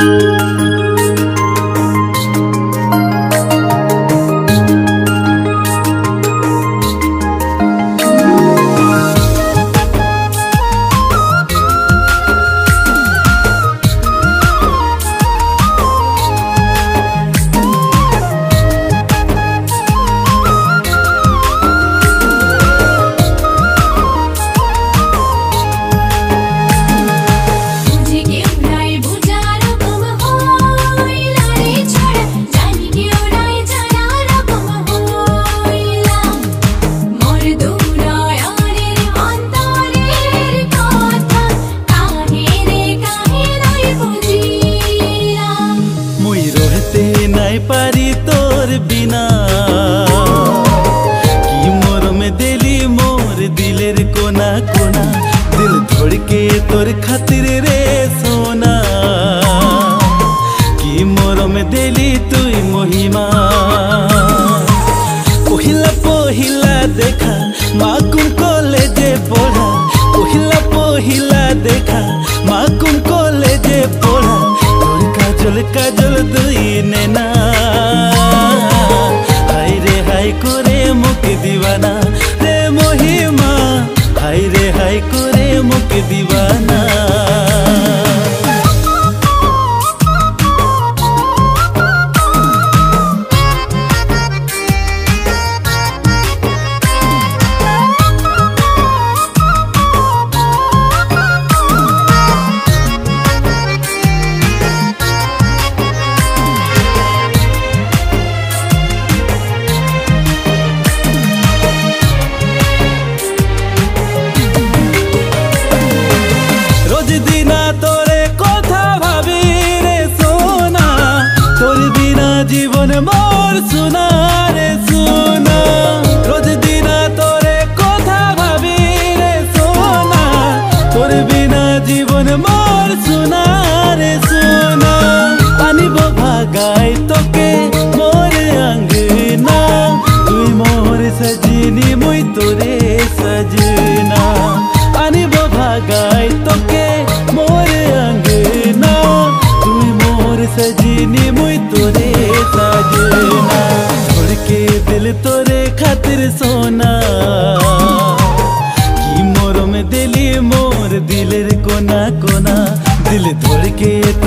Música পারি তোর বিনা। কি মরমে দিলি মোর দিলের কোনা কোনা, দিল ধড়কে তোর খাতির রে সোনা। কি মরমে দিলি তুই মহিমা। পহিলা পহিলা দেখা মাকুম কলেজে পড়া। পহিলা পহিলা দেখা মাকুম কলেজে পড়া। কাজল কাজল দুই নেনা। মুখ দিবানা রে মহিমা হাই রে হাই করে মুখ দিবানা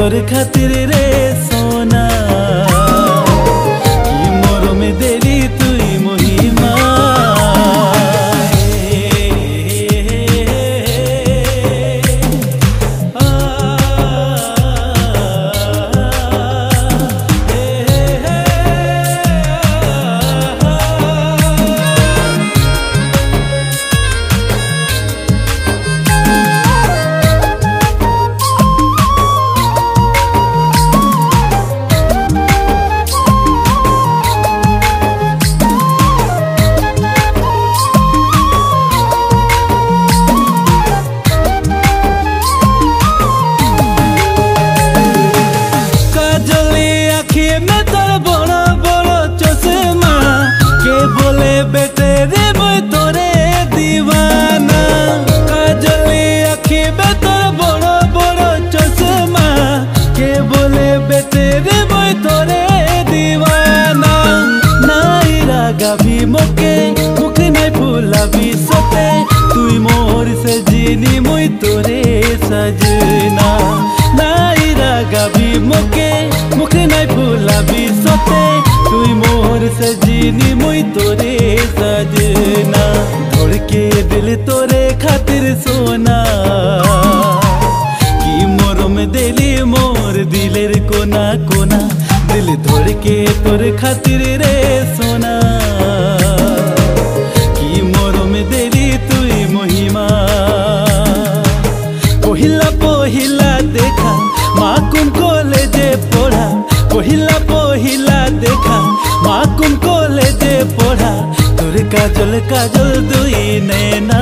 তোর খাतिर তোরে সজনা নাই রাগাবি মোকে মুখে নাই ভুলাবি সতে তুই মোর সজনি মুই তোরে সজনা ধড়কে দিল তোরে খাতির সোনা কি মরম দিলি মোর দিলের কোনা কোনা দিল ধড়কে তোর খাতির রে সোনা পহিলা পহিলা দেখা মাকুম কলেজে পড়া তোর কাজল কাজল দুই নেনা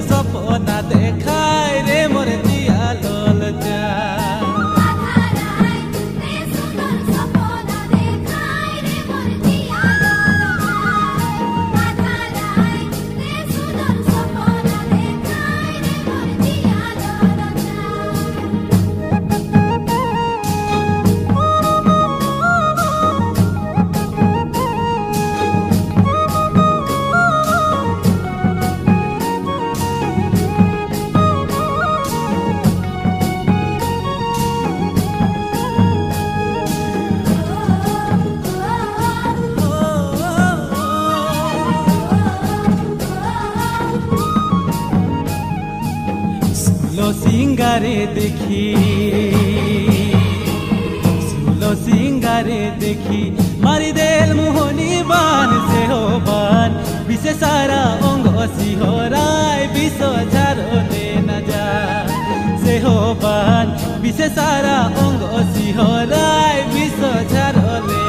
সুন্দর সপনা দেখায় দেখি সুলো সিঙ্গারে দেখি মারি দেল মোহনী বান সেহ বান বিশে সারা অঙ্গ সিহরায় বিষ ঝাড়লে না যায় সেহ বান বিশে সারা অঙ্গ সিহরায় বিষ ঝাড়লে না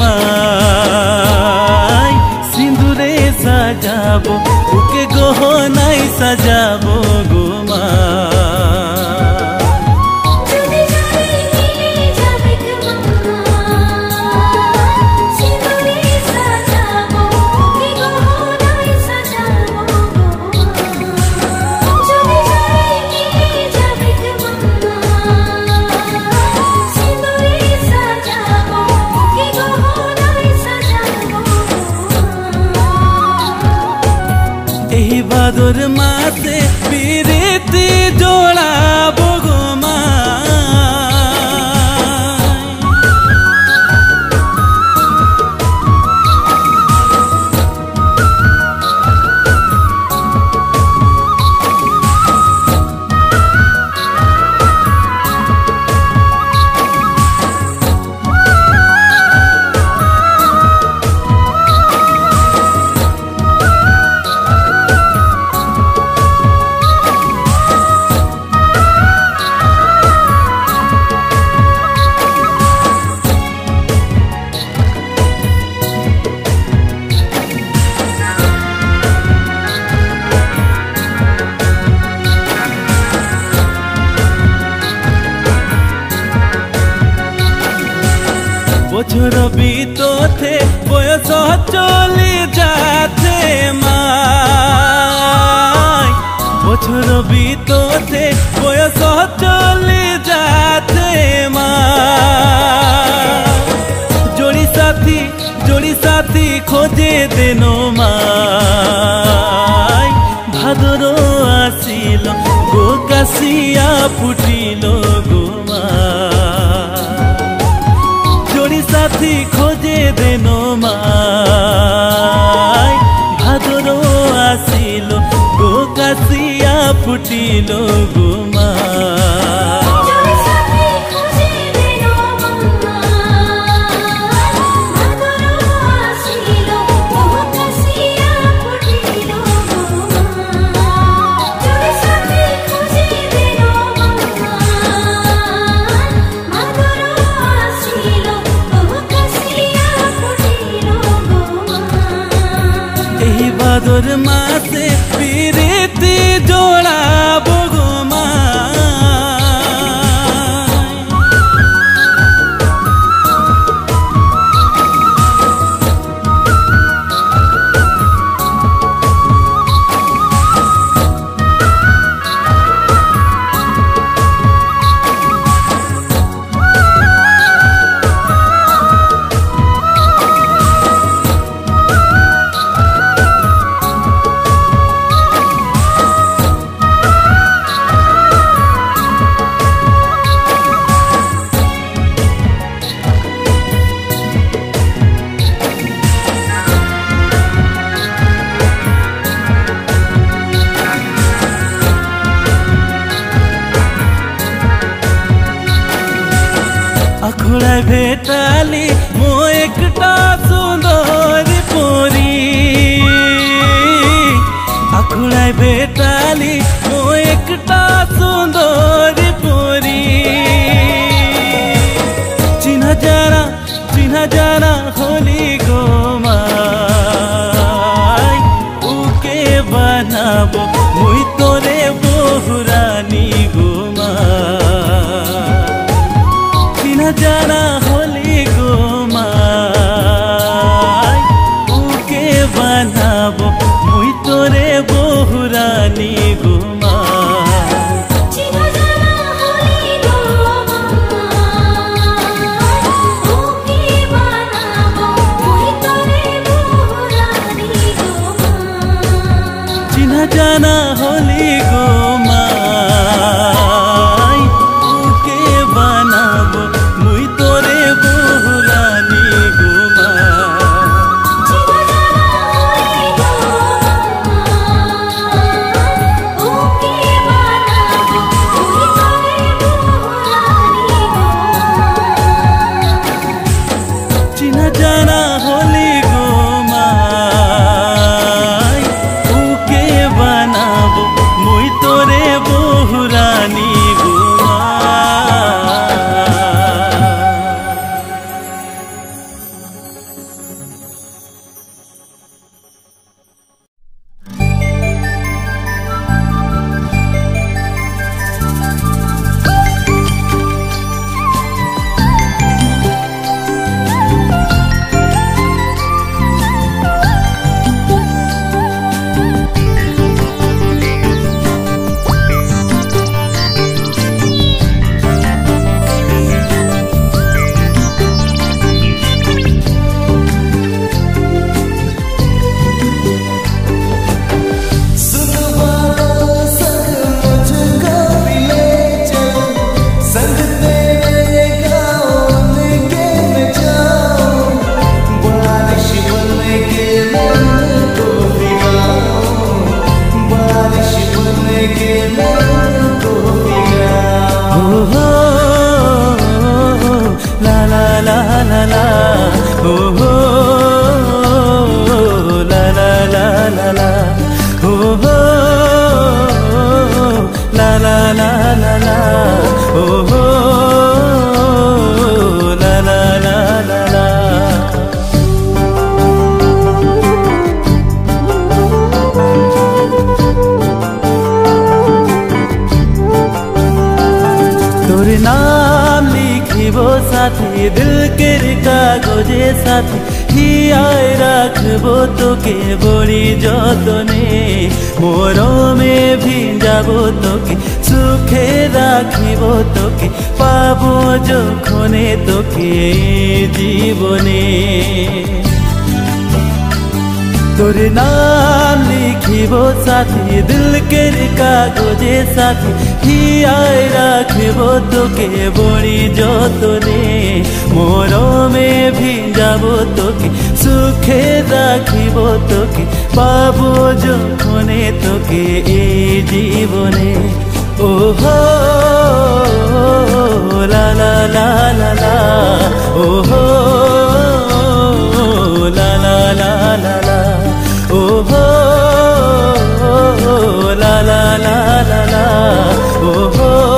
মাই। সিন্দুরে সাজাবো ওকে গহনাই সাজাবো গ। বছর বিততে বয়স চলে যাচ্ছে মা বছর বিততে বয়স চলে যাচ্ছে মা জড়ি সাথী জড়ি সাথী খোঁজে দেন মা ভাদর আসিল গোকাশিয়া ফুট लो ও হো লা লা লা লা লা তোর নাম লিখিব সাথে, দিলকের কাগজে সাথে। হিয়ায় রাখব তোকে বড়ি যতনে, মরমে ভিজাব তোকে। সুখে রাখিব তোকে, পাবো যখনে তোকে জীবনে। তোর নাম লিখিব সাথী, দিলকের কাগজে সাথী, হিয়ায় রাখিব তোকে বড়ি যতনে। মরমে ভিজাব তোকে, সুখে রাখিব তোকে, পাবো যখনে তোকে এই জীবনে। ও হো লা লা লা লা লা ও হো oh, oh, oh, oh, oh, oh oh la la la la la oh oh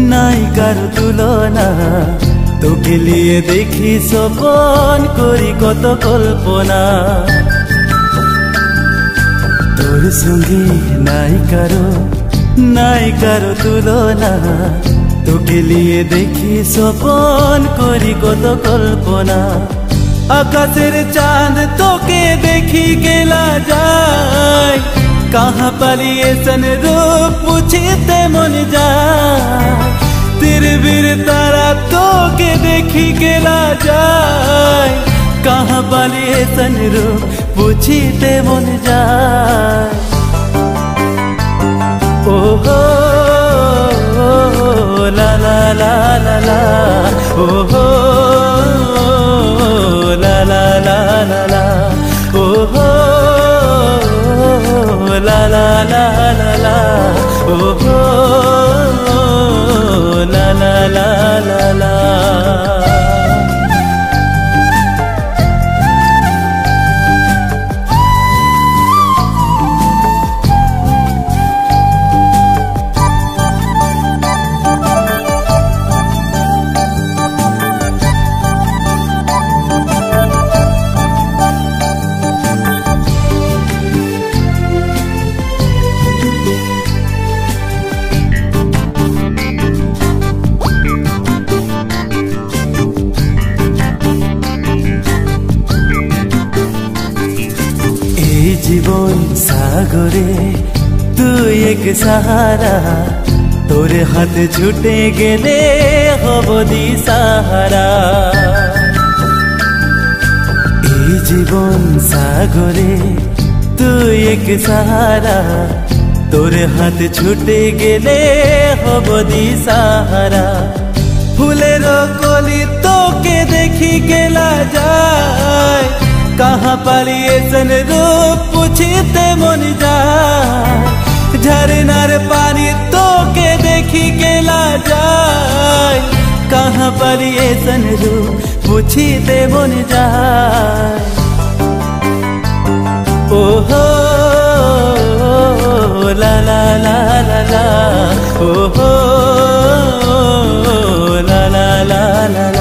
নাই কার তুলনা? তোকে নিয়ে দেখি সপন করি কত কল্পনা। তোর সঙ্গে নাই কারও নাই কারও তুলনা। তোকে নিয়ে দেখি সপন করি কত কল্পনা। আকাশের চাঁদ তোকে দেখি গেলা যায়। কাহা পালিয়ে সন রূপ মুছিতে মন যায়। পৃথিবীর তারা তোকে দেখি গেলা যায়। কাহা পালিয়ে তনরো বুঝিতে মন যায়। ও হো লা লা লা লা লা। ও হো লা লা লা লা লা। ও হো la la la la la oh, oh. La la la la la Sahara. তোর হাত ছুটে গেলে হব দি সাহারা। এই জীবন সাগরে তুই এক সাহারা। তোর হাত ছুটে গেলে হব দি সাহারা। ফুলের কলি তোকে দেখি গেলা যায়। কাহা পালিয়েছেন রূপ পুছিতে মন যায়। झरनार पानी तो के देखी के ला जाए। कहाँ पर ये सन रू, पूछी दे बन जाए। ओहो, ला ला ला ला ला। ओहो ला ला ला ला।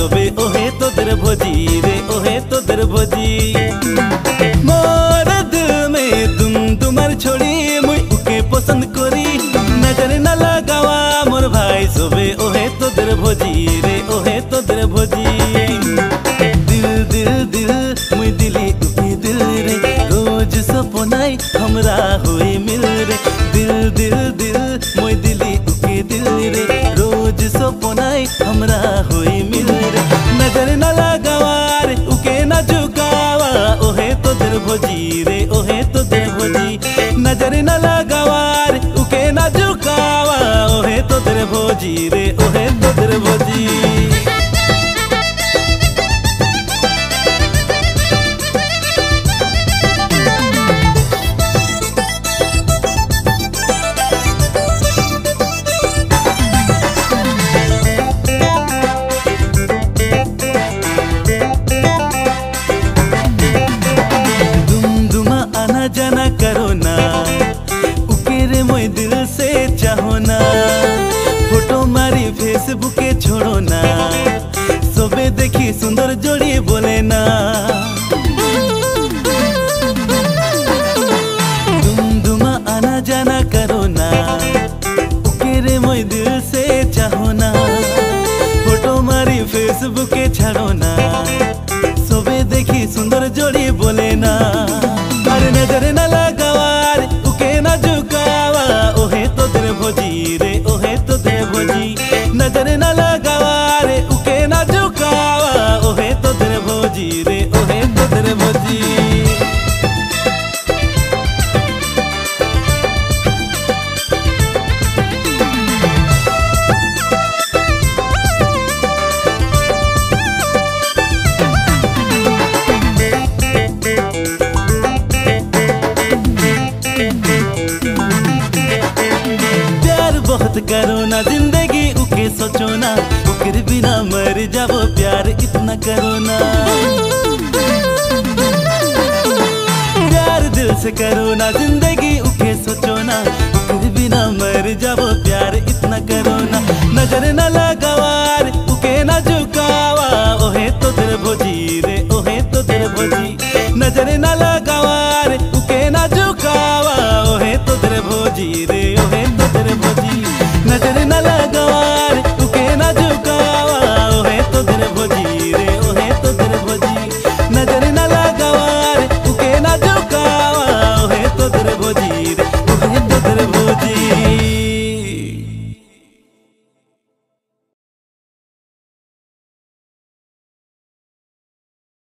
तो वे भोजी रे ओहे बद्रवती ফেসবুকে ছাড়ো না। সবে দেখি সুন্দর জড়ি বলে না। আর নজরে कितना करो ना प्यार दिल से करो ना ज़िंदगी उखे सोचो ना। फिर बिना मर जाओ प्यार, इतना करो ना नज़र ना लगावार, उके ना झुकावा। ओहे तो तेरे भोजी रे, ओहे तो तेरे भोजी नज़र ना लगा